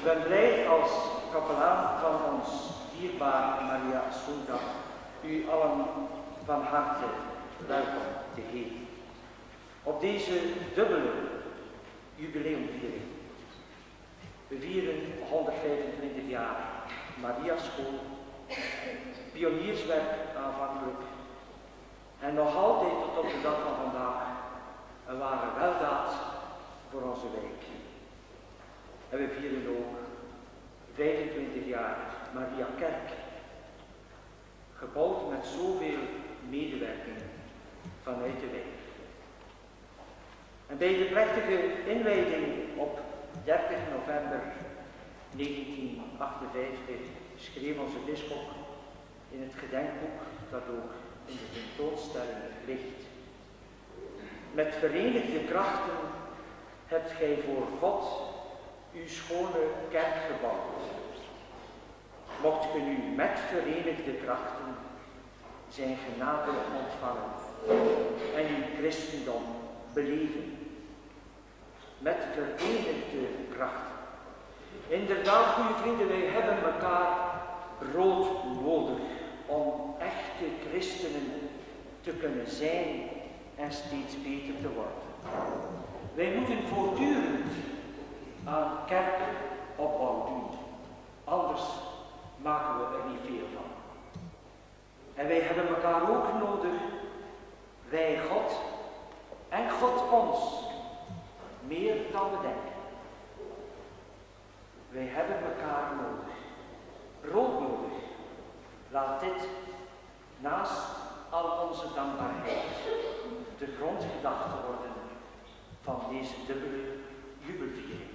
Ik ben blij als kapelaan van ons dierbaar Maria Soda u allen van harte welkom te heten. Op deze dubbele jubileumviering. We vieren 125 jaar Maria School, pionierswerk aanvankelijk en nog altijd tot op de dag van vandaag een ware weldaad voor onze wijk. En we vieren ook 25 jaar Maria Kerk, gebouwd met zoveel medewerking vanuit de wijk. En bij de plechtige inleiding op 30 november 1958 schreef onze bisschop in het gedenkboek dat ook in de tentoonstelling ligt. Met verenigde krachten hebt gij voor God uw schone kerk gebouwd. Mocht ge nu met verenigde krachten zijn genade ontvangen en uw christendom beleven. Met verenigde krachten. Inderdaad, goede vrienden, wij hebben elkaar brood nodig om echte christenen te kunnen zijn en steeds beter te worden. Wij moeten voortdurend aan kerkopbouw doen. Anders En wij hebben elkaar ook nodig, wij God en God ons, meer dan we denken. Wij hebben elkaar nodig, brood nodig. Laat dit naast al onze dankbaarheid de grondgedachte worden van deze dubbele jubelviering.